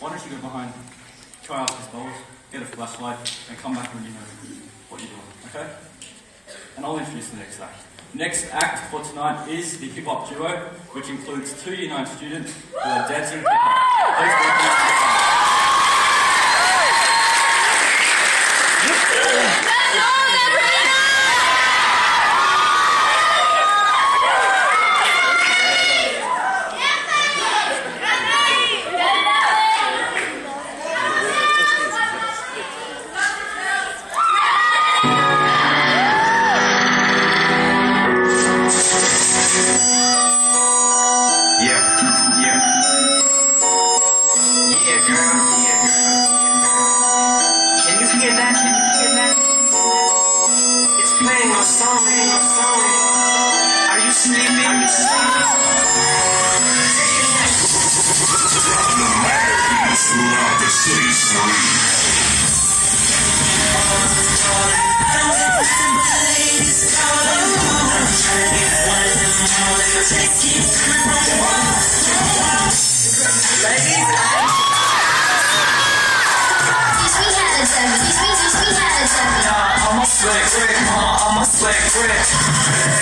why don't you go behind, try out these bowls, get a flashlight, and come back when you know what you're doing, okay? And I'll introduce the next act. Next act for tonight is the hip hop duo, which includes two 9 students who are dancing hip hop. Can you hear that? Can you hear that? It's playing my song, my song. Are you sleeping? Are you Throughout slick Rick, uh, I'm a slick Rick.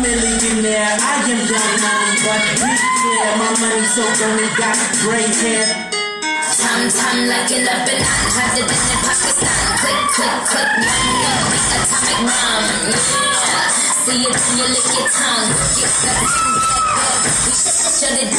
Millionaire, I am young money, but be clear, my money so only got gray hair. Tum tum like it up and I had it in Pakistan. Click click click, young young, atomic bomb. Yeah, see it till you lick your tongue. Get the the, shut it.